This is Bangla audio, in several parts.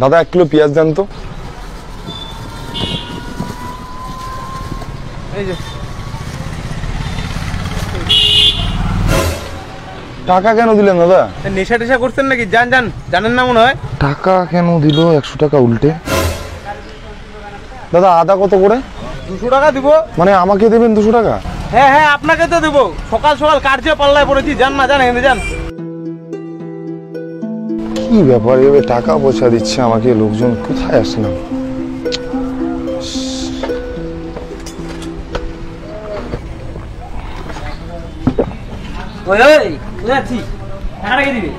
দাদা এক কিলো পেঁয়াজ দেন তো। টাকা কেন দিলেন দাদা? নেশা টেশা করছেন নাকি? জান জান জানেন না মনে হয়? টাকা কেন দিল? একশো টাকা উল্টে। দাদা আদা কত করে? দুশো টাকা দিব। মানে আমাকে দেবেন দুশো টাকা? হ্যাঁ হ্যাঁ আপনাকে তো দেবো। সকাল সকাল কার্য পাল্লায় পড়েছি। জান না জান এনে যান। কি ব্যাপার? এভাবে টাকা পয়সা দিচ্ছে আমাকে লোকজন? কোথায় আসলাম?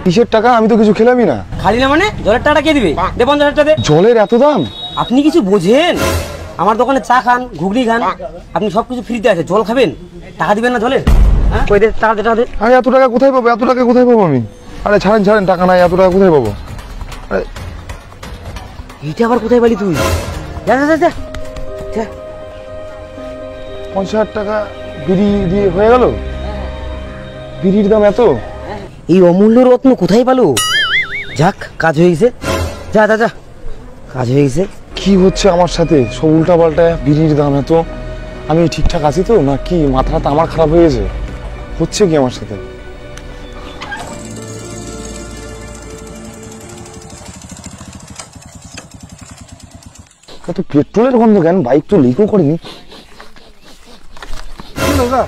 কিসের টাকা? আমি তো কিছু খেলামই না। খালি না মানে? জলের টাকাটা কে দিবে? দে পঞ্চাশ হাজার টাকা দে। জলের এত দাম? আপনি কিছু বোঝেন? আমার দোকানে চা খান ঘুগনি খান আপনি সব কিছু ফ্রিতে আছে। জল খাবেন? টাকা দিবেন না জলের? হ্যাঁ? টাকা দে টাকা দে। আরে এত টাকা কোথায় পাবো? এত টাকা কোথায় পাবো আমি? আরে ছাড়েন ছাড়েন টাকা নাই এত টাকা কোথায় পাবো? আরে এইটা আবার কোথায় পালি তুই? যা যা যা যা। যা। পঞ্চাশ হাজার টাকা বিড়ি দিয়ে হয়ে গেল? বিড়ির দাম এত? এই অমূল্য রত্ন কোথায় পালো? যাক কাজ হয়ে গেছে। যা যা যা। কাজ হয়ে গেছে। কি হচ্ছে আমার সাথে? সব উল্টা পাল্টা বিড়ির দাম এত? আমি ঠিকঠাক আছি তো? না কি মাথাটা আমার খারাপ হয়ে গেছে? হচ্ছে কি আমার সাথে? কত পেট্রোলের গন্ধ কেন? বাইক তো লিকও করেনি। দাদা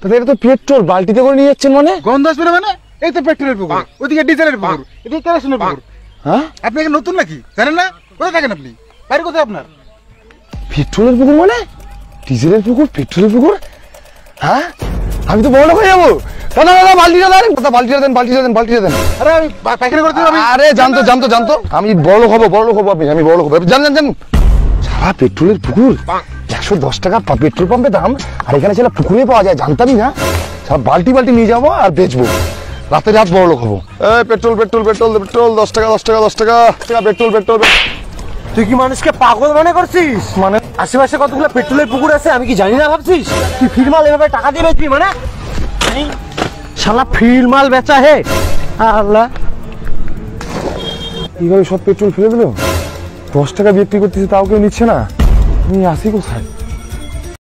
তাহলে এটা তো পেট্রোল বালতিতে করে নিয়ে যাচ্ছেন মানে? গন্ধ আসবে না মানে? এই তো পেট্রোলের পুকুর ওদিকে ডিজেলের পুকুর এদিকে কেরোসিনের পুকুর। হ্যাঁ? আপনি এখানে নতুন নাকি? জানেন না? কোথায় থাকেন আপনি? বাড়ি কোথায় আপনার? পেট্রোলের পুকুর মানে? ডিজেলের পুকুর পেট্রোলের পুকুর? হ্যাঁ? আমি তো বড় হয়ে যাব। দাদা দাদা বালতিটা দেন দাদা বালতিটা দেন বালতিটা দেন বালতিটা দেন। আরে আমি পা- পায়খানা করতে আরে জানতো জানতো জানতো। আমি বড় লোক হব বড় লোক হব আমি আমি বড় লোক হব। জান জান জান সারা পেট্রোলের পুকুর। একশো দশ টাকা পা- পেট্রোল পাম্পে দাম। আর এখানে ছেলে পুকুরে পাওয়া যায় জানতামই না। সারা বালতি বালতি নিয়ে যাব আর বেচবো। রাতে রাত বড় লোক হব পেট্রোল পেট্রোল পেট্রোল পেট্রোল দশ টাকা দশ টাকা দশ টাকা। পেট্রোল পেট্রোল তুই কি মানুষকে পাগল মনে করছিস? মানে? আশেপাশে কতগুলো পেট্রোলের পুকুর আছে আমি কি জানি না ভাবছিস? তুই ফিরমাল এভাবে টাকা দিয়ে বেচবি মানে? শালা ফিরমাল বেচা হে। আল্লাহ। এইভাবে সব পেট্রোল ফেলে দিল? দশ টাকা বিক্রি করতেছে তাও কেউ নিচ্ছে না। আমি আসি কোথায়?